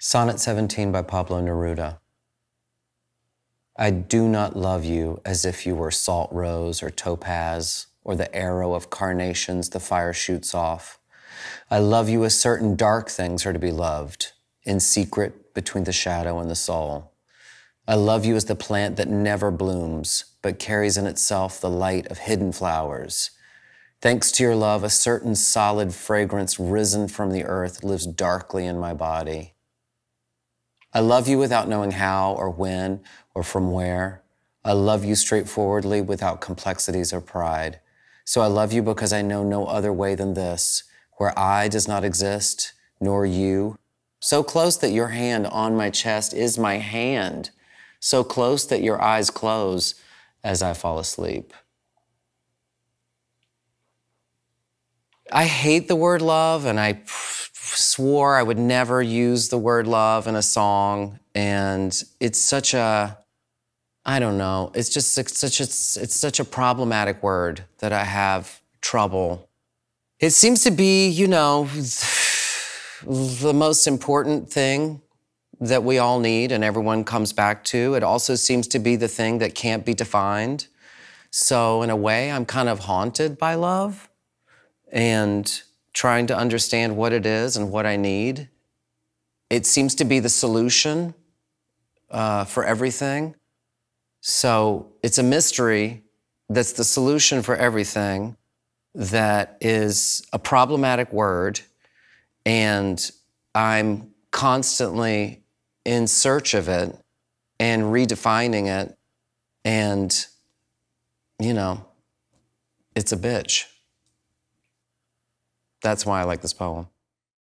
Sonnet 17 by Pablo Neruda. I do not love you as if you were salt rose or topaz or the arrow of carnations the fire shoots off. I love you as certain dark things are to be loved, in secret between the shadow and the soul. I love you as the plant that never blooms, but carries in itself the light of hidden flowers. Thanks to your love, a certain solid fragrance risen from the earth lives darkly in my body. I love you without knowing how or when or from where. I love you straightforwardly without complexities or pride. So I love you because I know no other way than this, where I does not exist, nor you. So close that your hand on my chest is my hand. So close that your eyes close as I fall asleep. I hate the word love and I swore I would never use the word love in a song. And it's such a, I don't know, it's just such a, it's such a problematic word that I have trouble. It seems to be, you know, the most important thing that we all need and everyone comes back to. It also seems to be the thing that can't be defined. So, in a way, I'm kind of haunted by love. And trying to understand what it is and what I need. It seems to be the solution uh, for everything. So it's a mystery that's the solution for everything that is a problematic word. And I'm constantly in search of it and redefining it. And, you know, it's a bitch. That's why I like this poem.